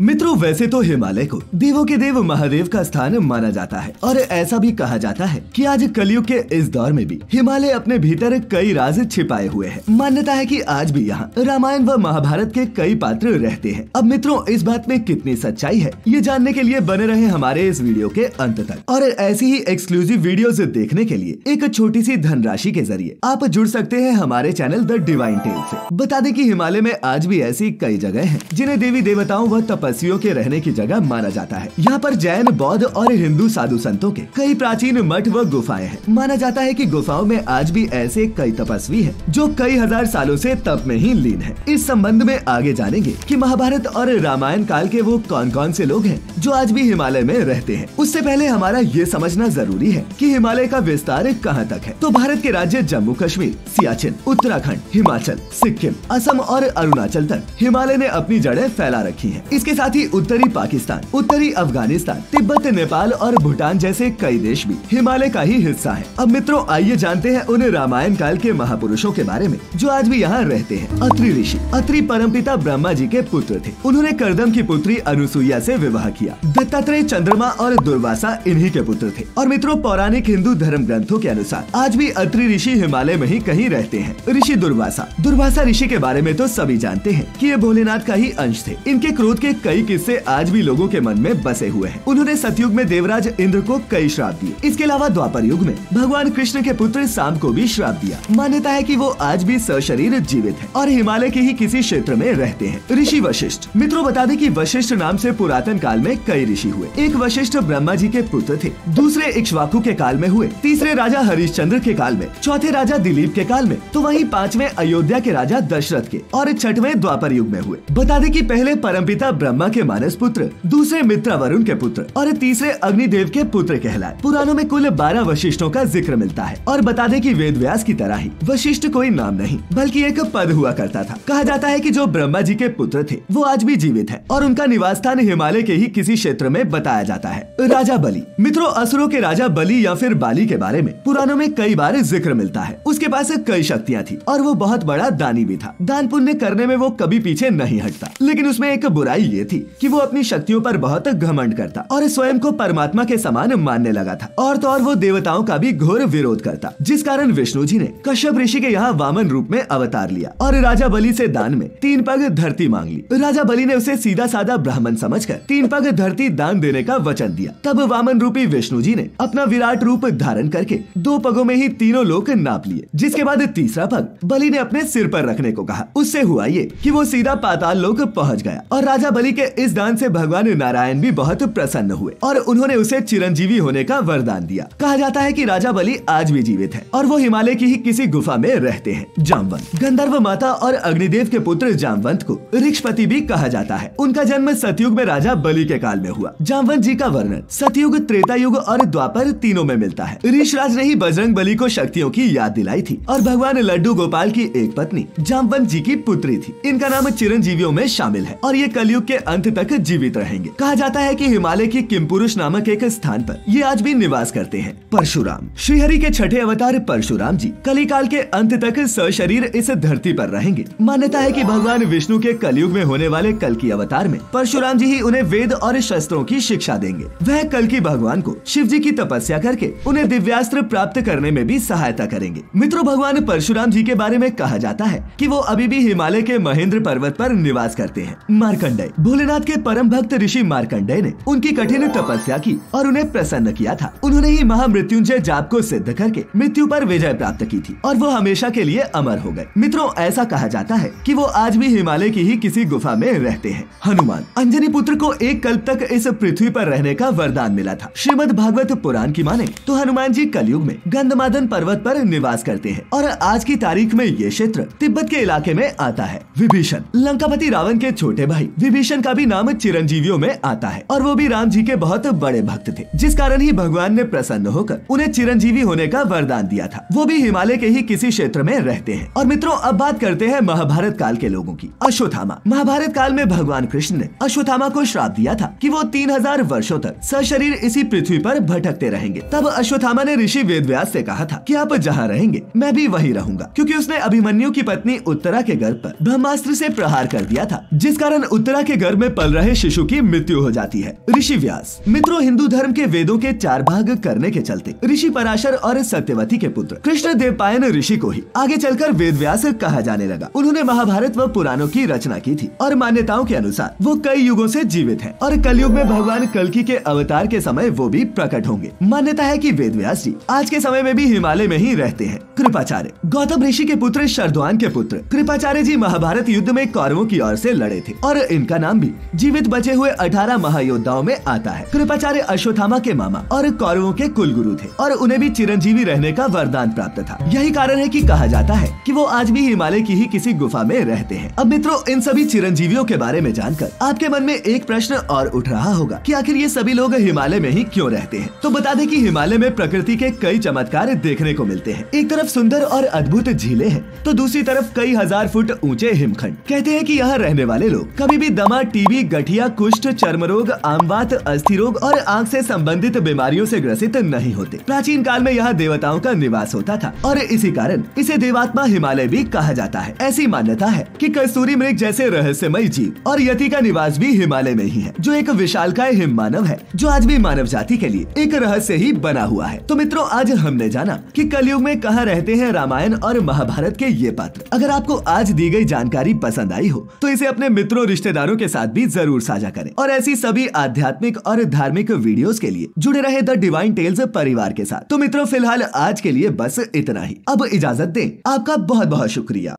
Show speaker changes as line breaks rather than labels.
मित्रों, वैसे तो हिमालय को देवों के देव महादेव का स्थान माना जाता है। और ऐसा भी कहा जाता है कि आज कलयुग के इस दौर में भी हिमालय अपने भीतर कई राज छिपाए हुए हैं। मान्यता है कि आज भी यहाँ रामायण व महाभारत के कई पात्र रहते हैं। अब मित्रों, इस बात में कितनी सच्चाई है, ये जानने के लिए बने रहे हमारे इस वीडियो के अंत तक। और ऐसी ही एक्सक्लूसिव वीडियो देखने के लिए एक छोटी सी धनराशि के ज़रिए आप जुड़ सकते हैं हमारे चैनल द डिवाइन टेल ऐसी बता दें की हिमालय में आज भी ऐसी कई जगह है जिन्हें देवी देवताओं व तपस्वियों के रहने की जगह माना जाता है। यहाँ पर जैन, बौद्ध और हिंदू साधु संतों के कई प्राचीन मठ व गुफाएँ हैं। माना जाता है कि गुफाओं में आज भी ऐसे कई तपस्वी हैं, जो कई हज़ार सालों से तप में ही लीन है। इस संबंध में आगे जानेंगे कि महाभारत और रामायण काल के वो कौन कौन से लोग हैं, जो आज भी हिमालय में रहते हैं। उससे पहले हमारा ये समझना ज़रूरी है कि हिमालय का विस्तार कहाँ तक है। तो भारत के राज्य जम्मू कश्मीर सियाचिन, उत्तराखंड, हिमाचल, सिक्किम, असम और अरुणाचल तक हिमालय ने अपनी जड़ें फैला रखी हैं। इसके साथ ही उत्तरी पाकिस्तान, उत्तरी अफ़गानिस्तान, तिब्बत, नेपाल और भूटान जैसे कई देश भी हिमालय का ही हिस्सा है। अब मित्रों, आइए जानते हैं उन रामायण काल के महापुरुषों के बारे में, जो आज भी यहाँ रहते हैं। अत्रि ऋषि, अत्रि परमपिता ब्रह्मा जी के पुत्र थे। उन्होंने करदम की पुत्री अनुसुईया से विवाह किया। दत्तात्रेय चंद्रमा और दुर्वासा इन्हीं के पुत्र थे। और मित्रों, पौराणिक हिंदू धर्म ग्रंथों के अनुसार, आज भी अत्रि ऋषि हिमालय में ही कहीं रहते हैं। ऋषि दुर्वासा दुर्वासा ऋषि के बारे में तो सभी जानते हैं कि ये भोलेनाथ का ही अंश थे। इनके क्रोध के कई किस्से आज भी लोगों के मन में बसे हुए हैं। उन्होंने सतयुग में देवराज इंद्र को कई श्राप दिए। इसके अलावा द्वापर युग में भगवान कृष्ण के पुत्र शाम को भी श्राप दिया। मान्यता है कि वो आज भी सशरीर जीवित है और हिमालय के ही किसी क्षेत्र में रहते हैं। ऋषि वशिष्ठ। मित्रों, बता दें कि वशिष्ठ नाम से पुरातन काल में कई ऋषि हुए। एक वशिष्ठ ब्रह्मा जी के पुत्र थे। दूसरे इक्ष्वाकु के काल में हुए। तीसरे राजा हरिश्चंद्र के काल में। चौथे राजा दिलीप के काल में। तो वहीं पाँचवें अयोध्या के राजा दशरथ के। और छठवें द्वापर युग में हुए। बता दें कि पहले परमपिता ब्रह्मा के मानस पुत्र, दूसरे मित्र वरुण के पुत्र और तीसरे अग्निदेव के पुत्र कहलाए। पुराणों में कुल बारह वशिष्ठों का ज़िक्र मिलता है। और बता दें कि वेद व्यास की तरह ही वशिष्ठ कोई नाम नहीं, बल्कि एक पद हुआ करता था। कहा जाता है कि जो ब्रह्मा जी के पुत्र थे, वो आज भी जीवित है और उनका निवास स्थान हिमालय के ही किसी क्षेत्र में बताया जाता है। राजा बलि। मित्रों, असुरों के राजा बलि या फिर बाली के बारे में पुराणों में कई बार ज़िक्र मिलता है। उसके पास कई शक्तियाँ थी और वो बहुत बड़ा दानी भी था। दान पुण्य करने में वो कभी पीछे नहीं हटता। लेकिन उसमें एक बुराई ये थी कि वो अपनी शक्तियों पर बहुत घमंड करता और स्वयं को परमात्मा के समान मानने लगा था। और तो और वो देवताओं का भी घोर विरोध करता, जिस कारण विष्णु जी ने कश्यप ऋषि के यहाँ वामन रूप में अवतार लिया और राजा बलि से दान में तीन पग धरती मांग ली। राजा बलि ने उसे सीधा साधा ब्राह्मण समझ कर तीन पग धरती दान देने का वचन दिया। तब वामन रूपी विष्णु जी ने अपना विराट रूप धारण करके दो पगों में ही तीनों लोग नाप लिए, जिसके बाद तीसरा पग बलि ने अपने सिर पर रखने को कहा। उससे हुआ ये कि वो सीधा पाताल लोक पहुँच गया और राजा बलि के इस दान से भगवान नारायण भी बहुत प्रसन्न हुए और उन्होंने उसे चिरंजीवी होने का वरदान दिया। कहा जाता है कि राजा बलि आज भी जीवित है और वो हिमालय की ही किसी गुफा में रहते हैं। जामवंत। गंधर्व माता और अग्निदेव के पुत्र जामवंत को ऋक्षपति भी कहा जाता है। उनका जन्म सतयुग में राजा बलि के काल में हुआ। जामवंत जी का वर्णन, सतयुग त्रेता युग और द्वापर तीनों में मिलता है। ऋषराज ने ही बजरंग बली को शक्तियों की याद दिलाई थी और भगवान लड्डू गोपाल की एक पत्नी, जामवंत जी की पुत्री थी। इनका नाम चिरंजीवियों में शामिल है और ये कलयुग के अंत तक जीवित रहेंगे। कहा जाता है कि हिमालय की किमपुरुष नामक एक स्थान पर ये आज भी निवास करते हैं। परशुराम। श्रीहरि के छठे अवतार परशुराम जी। कलिकाल के अंत तक सशरीर इस धरती पर रहेंगे। मान्यता है कि भगवान विष्णु के कलयुग में होने वाले कल की अवतार में परशुराम जी ही उन्हें वेद और शस्त्रों की शिक्षा देंगे। वह कल की भगवान को शिव जी की तपस्या करके उन्हें दिव्यास्त्र प्राप्त करने में भी सहायता करेंगे। मित्रों, भगवान परशुराम जी के बारे में कहा जाता है कि वो अभी भी हिमालय के महेंद्र पर्वत पर निवास करते हैं। मार्कंडेय। भोलेनाथ के परम भक्त ऋषि मार्कंडेय ने उनकी कठिन तपस्या की और उन्हें प्रसन्न किया था। उन्होंने ही महामृत्युंजय जाप को सिद्ध करके मृत्यु पर विजय प्राप्त की थी और वो हमेशा के लिए अमर हो गए। मित्रों, ऐसा कहा जाता है कि वो आज भी हिमालय की ही किसी गुफा में रहते हैं। हनुमान, अंजनी पुत्र को एक कल्प तक इस पृथ्वी पर रहने का वरदान मिला था। श्रीमद भागवत पुराण की माने तो हनुमान जी कलयुग में गंधमादन पर्वत पर निवास करते हैं और आज की तारीख में ये क्षेत्र तिब्बत के इलाके में आता है। विभीषण, लंकापति रावण के छोटे भाई विभीषण का भी नाम चिरंजीवियों में आता है। और वो भी राम जी के बहुत बड़े भक्त थे, जिस कारण ही भगवान ने प्रसन्न होकर उन्हें चिरंजीवी होने का वरदान दिया था। वो भी हिमालय के ही किसी क्षेत्र में रहते हैं। और मित्रों, अब बात करते हैं महाभारत काल के लोगों की। अश्वत्थामा। महाभारत काल में भगवान कृष्ण ने अश्वत्थामा को श्राप दिया था कि वो तीन हज़ार वर्षो तक सशरीर इसी पृथ्वी पर भटकते रहेंगे। तब अश्वत्थामा ने ऋषि वेदव्यास से कहा था कि आप जहाँ रहेंगे, मैं भी वही रहूँगा। क्योंकि उसने अभिमन्यु की पत्नी उत्तरा के गर्भ पर ब्रह्मास्त्र से प्रहार कर दिया था, जिस कारण उत्तरा के गर्भ में पल रहे शिशु की मृत्यु हो जाती है। ऋषि व्यास, मित्रों हिंदू धर्म के वेदों के चार भाग करने के चलते, ऋषि पराशर और सत्यवती के पुत्र, कृष्ण देवपायन ऋषि को ही आगे चलकर वेद व्यास कहा जाने लगा। उन्होंने महाभारत व पुराणों की रचना की थी और मान्यताओं के अनुसार वो कई युगों से जीवित है और कलयुग में भगवान कलकी के अवतार के समय वो भी प्रकट होंगे। मान्यता है कि वेद व्यास जी आज के समय में भी हिमालय में ही रहते हैं। कृपाचार्य, गौतम ऋषि के पुत्र शरद्वान के पुत्र, कृपाचार्य जी महाभारत युद्ध में कौरवों की ओर से लड़े थे और इनका नाम भी जीवित बचे हुए अठारह महायोद्धाओं में आता है। कृपाचार्य अश्वथामा के मामा और कौरवों के कुलगुरु थे और उन्हें भी चिरंजीवी रहने का वरदान प्राप्त था। यही कारण है कि कहा जाता है कि वो आज भी हिमालय की ही किसी गुफा में रहते हैं। अब मित्रों, इन सभी चिरंजीवियों के बारे में जानकर आपके मन में एक प्रश्न और उठ रहा होगा कि आखिर ये सभी लोग हिमालय में ही क्यों रहते हैं? तो बता दें कि हिमालय में प्रकृति के कई चमत्कार देखने को मिलते हैं। एक तरफ़ सुंदर और अद्भुत झीलें हैं तो दूसरी तरफ़ कई हज़ार फुट ऊँचे हिमखंड। कहते हैं कि यहाँ रहने वाले लोग कभी भी दमा टीबी, गठिया, कुष्ठ चर्म रोग आमवात अस्थि रोग और आँख से संबंधित बीमारियों से ग्रसित नहीं होते। प्राचीन काल में यहाँ देवताओं का निवास होता था और इसी कारण इसे देवात्मा हिमालय भी कहा जाता है। ऐसी मान्यता है कि कस्तूरी मृग जैसे रहस्यमय जीव और यति का निवास भी हिमालय में ही है, जो एक विशालकाय हिम मानव है, जो आज भी मानव जाति के लिए एक रहस्य ही बना हुआ है। तो मित्रों, आज हमने जाना कि कलयुग में कहाँ रहते हैं रामायण और महाभारत के ये पात्र। अगर आपको आज दी गई जानकारी पसंद आई हो तो इसे अपने मित्रों, रिश्तेदारों के साथ भी ज़रूर साझा करें। और ऐसी सभी आध्यात्मिक और धार्मिक वीडियो के लिए जुड़े रहे द डिवाइन टेल्स परिवार के साथ। तो मित्रों, फ़िलहाल आज के लिए बस इतना ही। अब इजाज़त दें। आपका बहुत बहुत शुक्रिया।